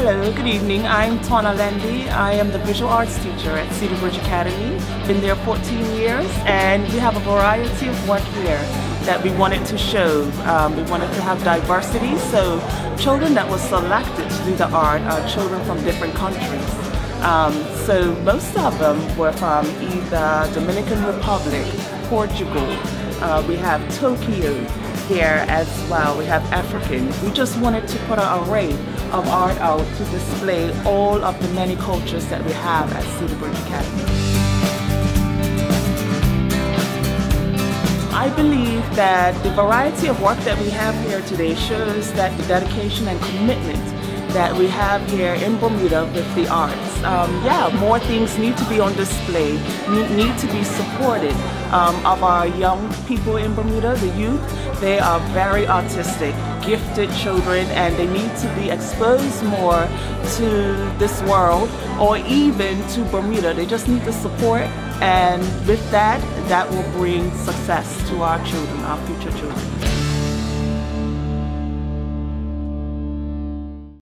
Hello, good evening. I'm Tawna Lendy. I am the visual arts teacher at Cedarbridge Academy. Been there 14 years and we have a variety of work here that we wanted to show. Um, we wanted to have diversity, so children that were selected to do the art are children from different countries. Um, so most of them were from either Dominican Republic, Portugal, uh, we have Tokyo here as well, we have African. We just wanted to put an array of art out to display all of the many cultures that we have at Cedarbridge Academy. I believe that the variety of work that we have here today shows that the dedication and commitment that we have here in Bermuda with the arts. Um, yeah, more things need to be on display, need, to be supported um, of our young people in Bermuda, the youth. They are very artistic, gifted children, and they need to be exposed more to this world or even to Bermuda. They just need the support, and with that, that will bring success to our children, our future children.